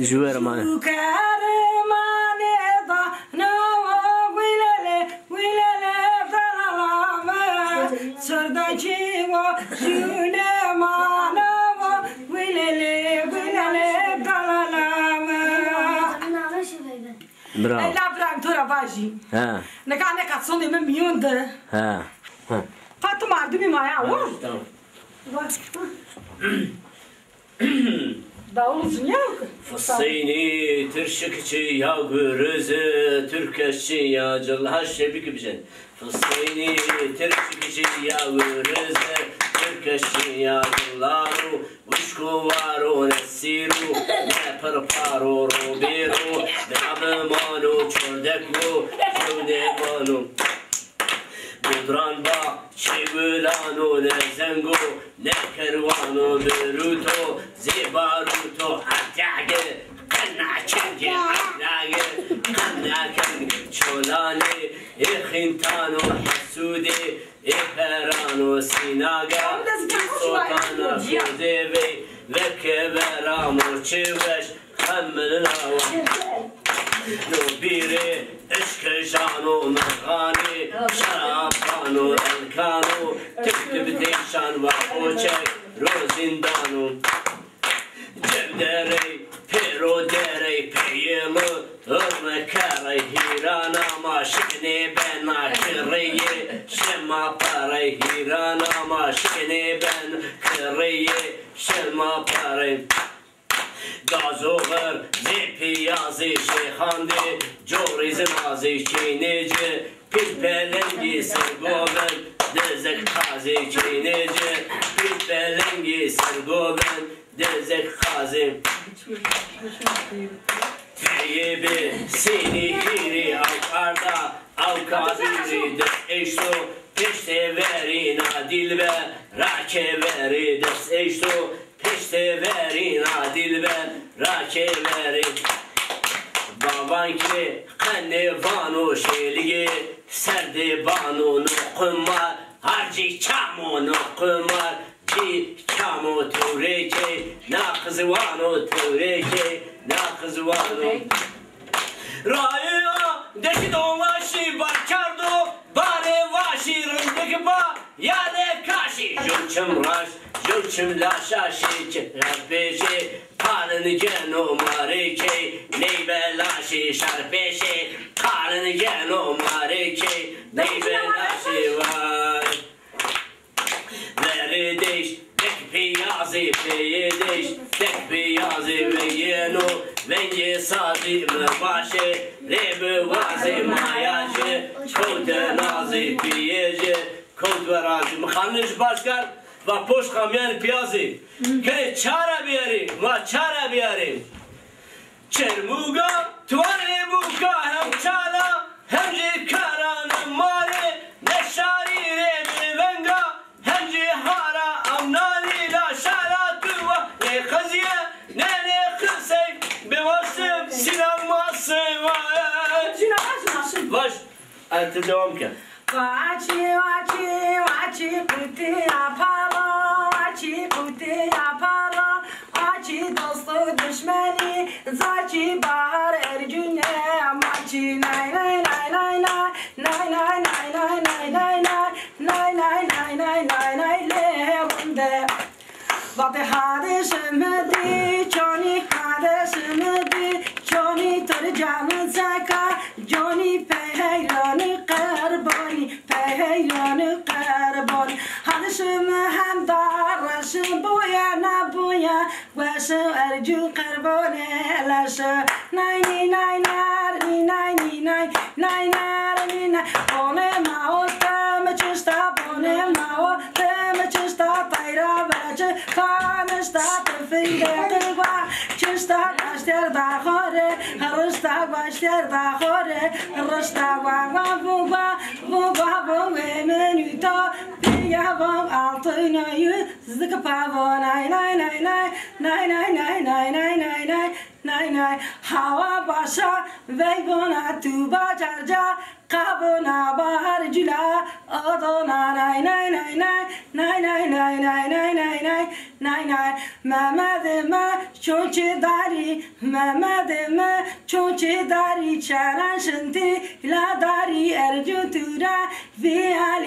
Jua rămâne. Bravo. Ai la la brantura vaji. Ha. Ne ca ne ca sonde me miunda. Ha. Fa tu mar du mi Ha. Ha. Davul yok. Hüseyin'i Türkçe içi ya gürüzü Türkçe ya cırlaha şebik gibi şey. Hüseyin'i Türkçe içi ya gürüzü Türkçe ya cırlahu Vuşku varu nesiru Ne pırparu rubiru Ne abimanu çördeklu Çördeklu Budran bak فلان لزنگو لزنگ و زیباروتو و بروت و ناچنگ و عتعگ قنعچنگ عتعگ قنعکن چولان خینتان و حسود پران و سیناگ. سلطان و خوزیوی لکبرام و چوش. خمل نوبیره عشق شان و مرغانی شراب خان و الکان و تکتب دیشان و خوچک رو زندان و جب داری پیرو داری پیم ارم کاری هیرانا ما شکنی بنا کری شما پاری هیرانا ما شکنی بن کری شما پاری Gazover zepi yazı şeyhandi Coriz nazi çiğneci Pil pelengi sergoven Dezek kazi çiğneci Pil pelengi sergoven Dezek kazi. Teyyibi seni hiri avkarda Avkadiri des eşto Peşte verina dilbe Rake veri des eşto işte verin adil ben rake verin Baban ki kendi vanu şeyliği serdi banunu kumar. Harcı çamunu kumar ki kamu tureke na kızvanu tureke na kızvanu Raya deşi donlaşı barkardo bare vaşi rındaki ba yade kaşi. Jumçum raş çüm laşa şi rabbi şi karın genum ariki neybe laşi şarpe şi karın genum ariki neybe laşi var. Veridiş tek piyazı peyidiş tek piyazı ve yenu ve yesazı başı rebi vazı mayacı çok denazı piyeci Kod ve razı mıkanış başkan و پوش خمیان یعنی پیازی. که چاره بیاری و چاره بیاری. چرموگا توانه بوگا هم چالا هم جی کاران ماری نشاری ریمی ونگا هم جی هارا امنالی لا شارا تو و نی خزیه نه نه خسی بواسم ماسی واسم باش انت دوام کن واچی واچی واچی قطی آفا بده جانی تر جان زکا جانی پهیران قربانی. پهیران قربانی. حالشم هم دارشم بویا نبویا. وشو ارجو قربانی. لش. نای نی نای نار نی نای نی نای. نای نار نی نای. بونه ماو تم چشتا. بونه ماو تم چشتا. پیرا بچه خانشتا تفیده. Rısta başter da khore rısta va va bu ve menüta Piyavam altına yüzük pavon ay nay nay nay nay nay nay nay nay nay nay nay nay hava başa ve buna tuba carca kabına bahar cüla odona nay nay nay nay nay nay nay nay nay nay nay nay nay Mehmet'ime çonçe dari Mehmet'ime شارع شنتي لا داري أرجو تورا فيها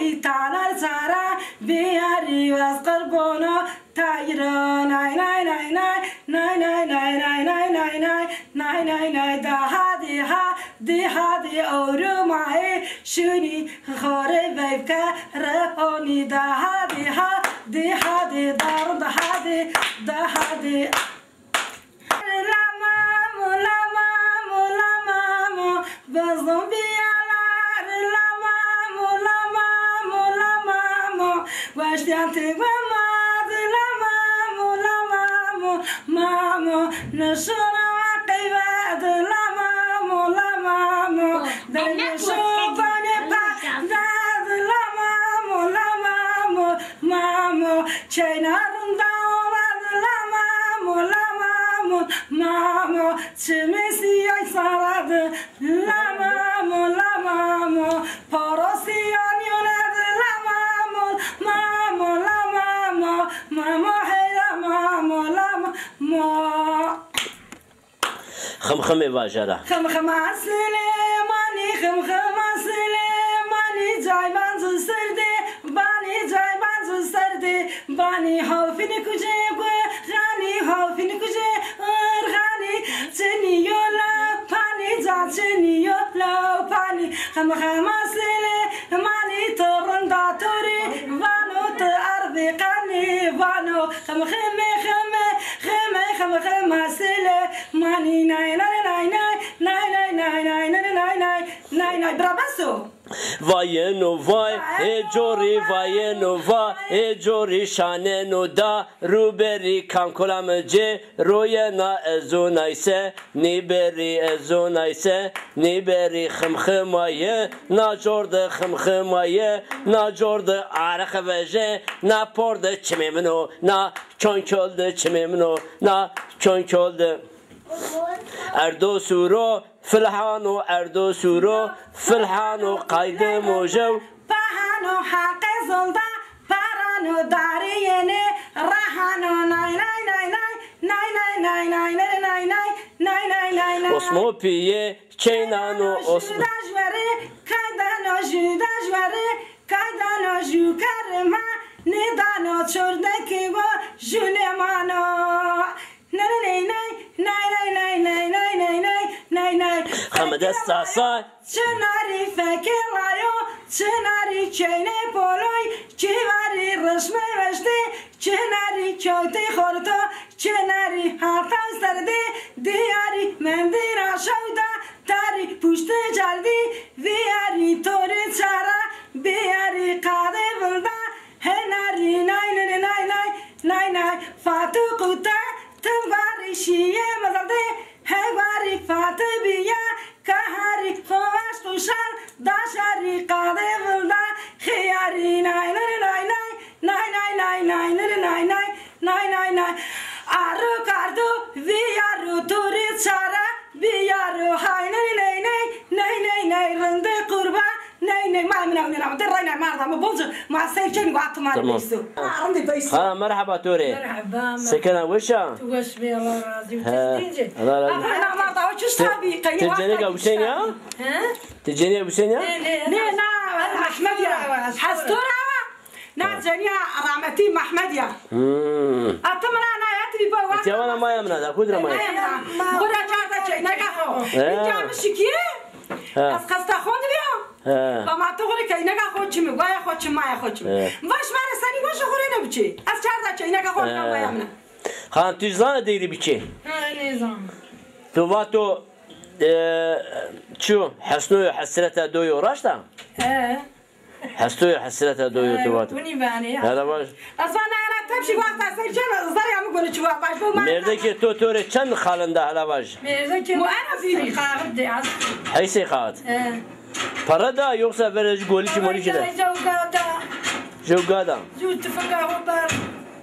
سارا في فيها ريواز قربونو تايرو ناي ناي ناي ناي ناي ناي ناي ناي ناي ناي ناي ناي ناي ناي دا هادي ها دي هادي أورو معي شوني خوري بيبكا رقوني دا هادي ها دي هادي دار دا هادي te madre, la mamma, la mamo, mamo, nessuno ha caivato, la mamma, la mamo, dai miei giovani patate, la mamo, la mamo, mamma, c'è una rondola, la mamo, la mamo, mamma, c'è messi ai salate, la خمخمه واژه خمخمه سلیمانی خمخمه سلیمانی جایبان زسرده بانی جایبان زسرده بانی حافین کجه Vai, bravasso! Vajeno vaj, e gjori, vajeno vaj, e gjori e, e, shaneno da, ruberi kam kola më gje, rojena e zonaj e, se, niberi e zonaj se, niberi xëmxëma je, na gjorde xëmxëma je, na gjorde arakë vëzhe, na porde qëmimno, na qënqolde qëmimno, na qënqolde. Erdo suro فلحان و ارد و سور و فلحان و قاید موجو بهان و حق زلده بران و دارینه رهان و نای نای نای نای نای نای نای نای نای نای نای نای نای اسمو پیه چینان و اسمو دجوره کدن و جو دجوره کدن و جو کرما ندان و چرده که و جونه مانو Ama desta saj Qenari fekillajo Qenari qejne poloj Qivari rëshme vështi Qenari qojti khorto Qenari hata sërdi Diyari mendira shavda Tari pushti gjardi Viyari tori qara Biyari qade vëlda Henari najnë në najnë Fatu kuta Të vari shije më zaldi Hevari fatë kahari kovaş kuşan daşari kade bulda khiyari nay nay nay nay nay nay nay nay nay nay nay nay nay nay aru kardu viyaru turi çara viyaru hay nay nay nay nay nay nay rındı kurba nay nay ma mina mina ma derray nay marda ma bonzu ma sevkeni wa atma Tamam. beysu rındı beysu ها مرحبا توري مرحبا سكنة وشا توشبي الله راضي ها وتستنجد الله راضي شو صحابي تجاني ابو سينيا تجاني ابو سينيا لا لا احمديا حستوره نازنيا رامتي محمديا اتمنى أنا ياتري بوا تيوانا ما يمنا دا كودرا ما يمنا كودرا جاتا شي نكاحو إنت مشكيه از خستا خوند بیا با ما تو غره که اینگا خودچی می گویا خودچی ما یا خودچی واش ما رسانی واش غره نبچی از چاردا چی اینگا خود نبایم نه خان تیزان دیری بچی نه نیزان تو چو حسنوی حسرت دویو راشتا؟ اه حسنوی حسرت دویو تو اونی بانی هلا باش اصلا نه تبشی وقت چن از داری همو گونه چو باش با من مرده که تو طور چند خالنده هلا باش مرده که معنفی خالد دیاز حیسی خالد پره دا یوکسا برش گولی چی مولی چی دا جوگادا جوگادا جو هم بر